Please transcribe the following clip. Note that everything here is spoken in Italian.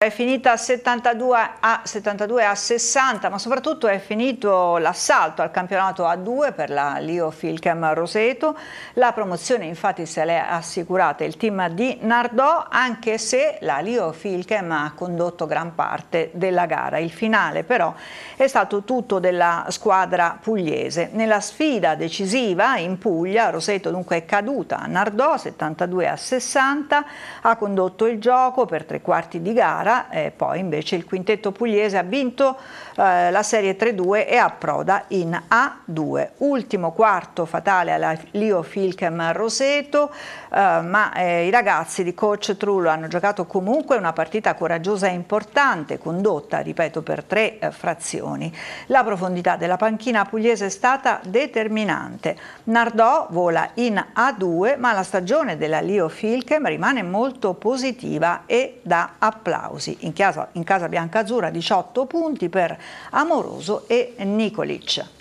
È finita 72 a, 72 a 60, ma soprattutto è finito l'assalto al campionato A2 per la Lio Filchem Roseto. La promozione infatti se l'è assicurata il team di Nardò, anche se la Lio Filchem ha condotto gran parte della gara. Il finale però è stato tutto della squadra pugliese. Nella sfida decisiva in Puglia, Roseto dunque è caduta a Nardò 72 a 60, ha condotto il gioco per tre quarti di gara gara e poi invece il quintetto pugliese ha vinto eh, la Serie 3-2 e approda in A2. Ultimo quarto fatale alla Lio Filchem Roseto, eh, ma eh, i ragazzi di coach Trullo hanno giocato comunque una partita coraggiosa e importante, condotta, ripeto, per tre eh, frazioni. La profondità della panchina pugliese è stata determinante. Nardò vola in A2, ma la stagione della Lio Filchem rimane molto positiva e da applausi applausi. In casa, in casa bianca-azzurra 18 punti per Amoroso e Nicolic.